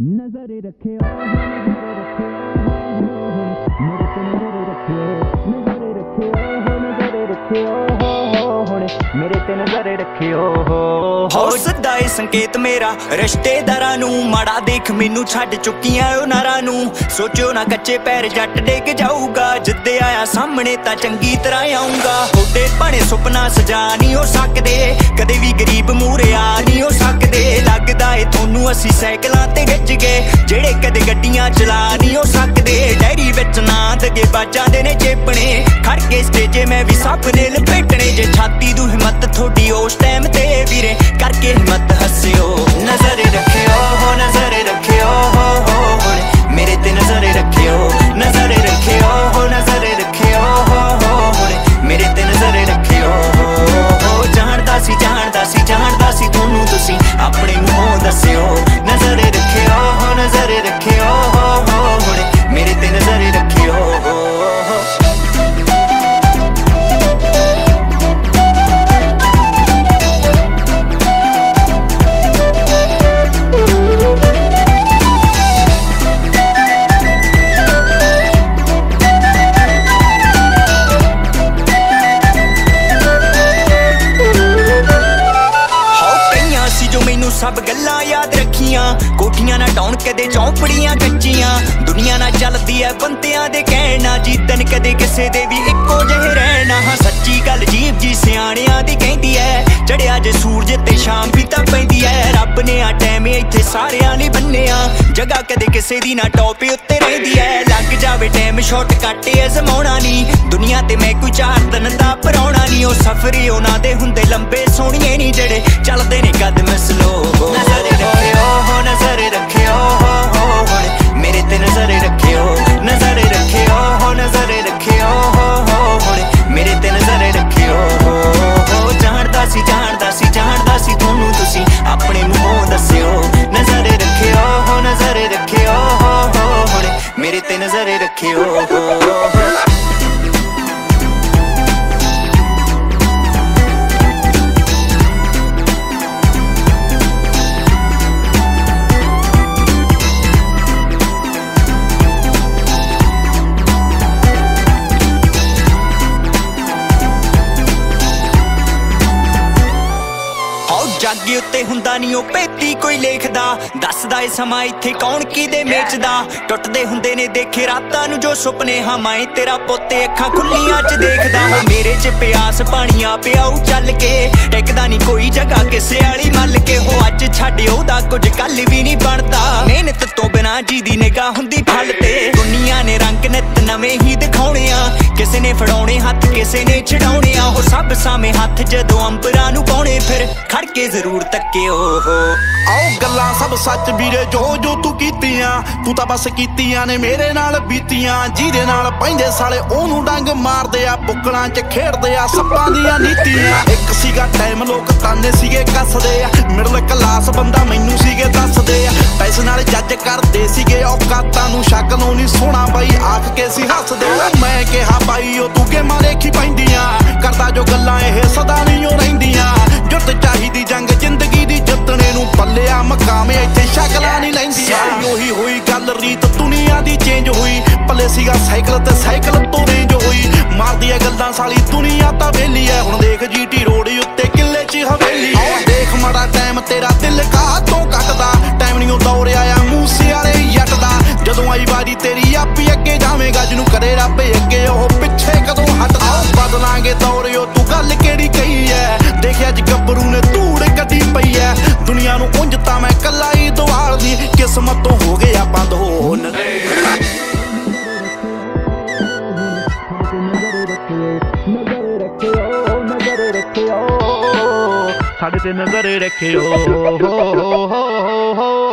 ਨਜ਼ਰ ਰੱਖਿਓ ਨਜ਼ਰ ਰੱਖਿਓ ਮੇਰੇ ਤੇ ਨਜ਼ਰ ਰੱਖਿਓ ਨਜ਼ਰ ਰੱਖਿਓ ਨਜ਼ਰ ਰੱਖਿਓ ਹੁਣ ਮੇਰੇ ਤੇ ਨਜ਼ਰ ਰੱਖਿਓ ਹੌਸਦਾ ਏ ਸੰਕੇਤ ਮੇਰਾ, ਰਿਸ਼ਤੇਦਾਰਾਂ ਨੂੰ ਮਾੜਾ ਦੇਖ, ਮੈਨੂੰ ਛੱਡ ਚੁੱਕੀਆਂ ਉਹ ਨਾਰਾਂ ਨੂੰ। ਸੋਚਿਓ ਨਾ ਕੱਚੇ ਪੈਰ ਜੱਟ ਡੇਗ ਜਾਊਗਾ, ਜਿੱਦੇ ਆਇਆ ਸਾਹਮਣੇ ਤਾਂ ਚੰਗੀ ਤਰ੍ਹਾਂ ਆਉਂਗਾ ਤੁਹਾਡੇ ਭਾਣੇ ਸੁਪਨਾ ਸਜਾ ਨਹੀਂ ਹੋ ਸਕਦੇ, ਕਦੇ ਵੀ ਗਰੀਬ ਮੂਰੇ ਆ ਅਸੀਂ ਸਾਈਕਲਾਂ ਤੇ ਗੱਜ ਗਏ। ਜਿਹੜੇ ਕਦੇ ਗੱਡੀਆਂ ਚਲਾ ਨਹੀਂ ਹੋ ਸਕਦੇ। ਡੈਰੀ ਵਿੱਚ ਨਾਂ ਦਗੇ ਬਾਜਾਂ ਦੇ ਨੇ ਚੇਪਣੇ। ਖੜ ਕੇ ਸਟੇਜੇ ਮੈਂ ਵੀ ਸੱਪ ਨੇ ਲਪੇਟਣੇ। ਜੇ ਛਾਤੀ ਦੂ ਹਿੰਮਤ ਥੋੜੀ ਉਸ ਟਾਈਮ ਤੇ ਵੀਰੇ, ਕਰਕੇ ਹਿੰਮਤ ਹੱਸਿਓ। ਨਜ਼ਰ ਰੱਖਿਓ ਹੋ ਨਜ਼ਰ ਰੱਖਿਓ ਹੋ ਸੀ ਤੁਹਾਨੂੰ ਤੁਸੀਂ ਆਪਣੇ ਮੂੰਹੋਂ ਦੱਸਿਓ। ਨਜ਼ਰ ਰੱਖਿਓ ਹੋ ਨਜ਼ਰ ਰੱਖਿਓ, ਹੋ ਹੋ ਮੇਰੇ ਤੇ ਨਜ਼ਰ ਰੱਖਿਓ। ਸਭ ਗੱਲਾਂ ਯਾਦ ਰੱਖੀਆਂ। ਕੋਠੀਆਂ ਨਾ ਡਾਉਣ ਕਦੇ ਚੌਂਪੜੀਆਂ ਕੱਚੀਆਂ। ਦੁਨੀਆ ਨਾ ਚੱਲਦੀ ਐ ਬੰਦਿਆਂ ਦੇ ਕਹਿਣਾ ਜੀਤਨ ਕਦੇ ਕਿਸੇ ਦੇ ਵੀ ਇੱਕੋ ਜਿਹੇ ਰਹਿਣਾ ਹਾਂ, ਸੱਚੀ ਗੱਲ ਜੀਵ ਜੀ ਸਿਆਣਿਆਂ ਦੀ ਕਹਿੰਦੀ ਐ ਚੜਿਆ ਜੇ ਸੂਰਜ ਤੇ ਸ਼ਾਮ ਵੀ ਤਾਂ ਪੈਂਦੀ ਐ। ਰੱਬ ਨੇ ਆ ਟਾਈਮ ਇੱਥੇ ਸਾਰਿਆਂ ਲਈ ਬੰਨਿਆ। ਜਗ੍ਹਾ ਕਦੇ ਕਿਸੇ ਦੀ ਨਾ ਟੌਪ ਉੱਤੇ ਰਹਿੰਦੀ ਐ। ਲੱਗ ਜਾਵੇ ਟਾਈਮ ਸ਼ਾਰਟ ਕੱਟ ਅਜ਼ਮਾਉਣਾ ਨਹੀਂ ਦੁਨੀਆ ਤੇ ਮੈਂ ਕੋਈ ਚਾਰ ਦਿਨ ਦਾ ਪਰੌਣਾ ਨਹੀਂ ਉਹ ਸਫਰੀ ਉਹਨਾਂ ਦੇ ਹੁੰਦੇ ਲੰਬੇ ਸੋਹਣੀਏ ਨਹੀਂ ਜਿਹੜੇ ਚੱਲਦੇ ਨੇ ਕਦਮ ਸਲੋ ਨਜ਼ਰ ਰੱਖਿਓ ਹੋ ਨਜ਼ਰ ਹਉ ਜਾਗੇ ਉੱਤੇ ਹੁੰਦਾ ਨਹੀਂ ਉਹ ਪੇਤੀ ਕੋਈ ਲੇਖਦਾ। ਦੱਸਦਾ ਏ ਸਮਾਂ ਇੱਥੇ ਕੌਣ ਕਿਦੇ ਮੇਚਦਾ। ਟੁੱਟਦੇ ਹੁੰਦੇ ਨੇ ਦੇਖੇ ਰਾਤਾਂ ਨੂੰ ਜੋ ਸੁਪਨੇ ਹਾਂ ਮੈਂ ਤੇਰਾ ਪੁੱਤੇ ਅੱਖਾਂ ਖੁੱਲੀਆਂ ਚ ਦੇਖਦਾ। ਹਾਂ ਮੇਰੇ ਚ ਪਿਆਸ ਪਾਣੀਆਂ ਪਿਆਉ ਚੱਲ ਕੇ। ਟਿਕਦਾ ਨਹੀਂ ਕੋਈ ਜਗ੍ਹਾ ਕਿਸੇ ਵਾਲੀ ਮੱਲ ਕੇ। ਹੋ ਅੱਜ ਛੱਡ ਉਹਦਾ ਕੁਝ ਕੱਲ ਵੀ ਨਹੀਂ ਬਣਦਾ। ਮਿਹਨਤ ਤੋਂ ਬਿਨਾ ਜੀ ਦੀ ਨਿਗਾਹ ਹੁੰਦੀ ਫਲ ਤੇ। ਦੁਨੀਆ ਨੇ ਰੰਗ ਨਿਤ ਨਵੇਂ ਹੀ ਦਿਖਾਉਣੇ ਆ। ਕਿਸੇ ਨੇ ਫੜਾਉਣੇ ਹੱਥ, ਕਿਸੇ ਨੇ ਛਡਾਉਣੇ ਆ। ਉਹ ਸਭ ਸਾਵੇਂ ਹੱਥ ਜਦੋਂ ਅੰਬਰਾਂ ਨੂੰ ਪਾਉਣੇ, ਫਿਰ ਖੜ ਕੇ ਜ਼ਰੂਰ ਤੱਕਿਓ ਹੋ ਆਓ ਗੱਲਾਂ ਸਭ ਸੱਚ ਵੀਰੇ, ਜੋ ਜੋ ਤੂੰ ਕੀਤੀਆਂ, ਤੂੰ ਤਾਂ ਬਸ ਕੀਤੀਆਂ ਨੇ ਮੇਰੇ ਨਾਲ ਬੀਤੀਆਂ। ਜਿਹਦੇ ਨਾਲ ਪੈਂਦੇ ਸਾਲੇ ਉਹਨੂੰ ਡੰਗ ਮਾਰਦੇ ਆ, ਬੁੱਕਲਾਂ 'ਚ ਖੇਡਦੇ ਆ ਸੱਪਾਂ ਦੀਆਂ ਨੀਤੀਆਂ। ਇੱਕ ਸੀਗਾ ਟਾਈਮ ਲੋਕ ਤਾਨੇ ਸੀਗੇ ਕੱਸਦੇ ਆ। ਮਿਡਲ ਕਲਾਸ ਬੰਦਾ ਮੈਨੂੰ ਸੀਗੇ ਦੱਸਦੇ ਆ। ਪੈਸੇ ਨਾਲ ਜੱਜ ਕਰਦੇ ਸੀਗੇ ਔਕਾਤਾਂ ਨੂੰ ਸ਼ਕਲੋਂ ਨਹੀਂ ਸੋਹਣਾ ਬਾਈ ਆਖ ਕੇ ਸੀ ਹੱਸਦੇ ਆ। ਮੈਂ ਕਿਹਾ ਬਾਈ ਉਹ ਤੂੰ ਗੇਮਾਂ ਦੇਖੀ ਪੈਂਦੀਆਂ। ਕਰਦਾ ਜੋ ਗੱਲਾਂ ਇਹ ਸਦਾ ਨਹੀਂ ਉਹ ਰਹਿੰਦੀਆਂ। ਜੁੱਤ ਚਾਹੀਦੀ ਜੰਗ ਜ਼ਿੰਦਗੀ ਦੀ ਜਿੱਤਣੇ ਨੂੰ ਪੱਲਿਆ ਮਕਾਮ ਇੱਥੇ ਸ਼ਕਲਾਂ ਨਹੀਂ ਲੈਂਦੀਆਂ। ਉਹੀ ਹੋਈ ਗੱਲ ਰੀਤ ਦੁਨੀਆ ਦੀ ਚੇਂਜ ਹੋਈ। ਪੱਲੇ ਸੀਗਾ ਸਾਈਕਲ ਤੇ ਸਾਈਕਲ ਤੋਂ ਰੇਂਜ ਹੋਈ। ਮਾਰਦੀ ਐ ਗੱਲਾਂ ਸਾਲੀ ਦੁਨੀਆ ਤਾਂ ਵੇਲੀ ਐ। ਹੁਣ ਦੇਖ ਜੀਟੀ ਰੋਡ ਉੱਤੇ ਕਿੱਲੇ 'ਚ ਹਵੇਲੀ ਐ। ਦੇਖ ਮਾੜਾ ਟਾਈਮ ਤੇਰਾ ਦਿਲ ਕਾ ਤੋਂ ਕੱਟਦਾ। ਟਾਈਮ ਨਹੀਂ ਉਹ ਦੌੜ ਆਇਆ ਮੂਸੇ ਵਾਲੇ ਜੱਟ ਦਾ ਜਦੋਂ ਆਈ ਵਾਰੀ ਤੇਰੀ ਆਪੀ ਅੱਗੇ ਜਾਵੇਂਗਾ। ਜਿਹਨੂੰ ਕਰੇ ਰੱਬ ਅੱਗੇ, ਉਹ ਪਿੱਛੇ ਕਦੋਂ ਹਟਦਾ। ਬਦਲਾਂਗੇ ਦੌਰ, ਉਹ ਤੂੰ ਗੱਲ ਕਿਹੜੀ ਕਹੀ ਐ? ਦੇਖਿਆ ਅੱਜ ਗੱਭਰੂ ਨੇ ਧੂੜ ਕੱਢੀ ਪਈ ਐ। ਦੁਨੀਆ ਨੂੰ ਉਂਝ ਤਾਂ ਮੈਂ ਕੱਲਾ ਹੀ ਦਵਾਲਦੀ। ਕਿਸਮਤ ਤੋਂ ਹੋ ਗਿਆ ਤੇ ਨਜ਼ਰ ਰੱਖਿਓ। ਹੋ ਹੋ ਹੋ ਹੋ